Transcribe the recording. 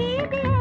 के दे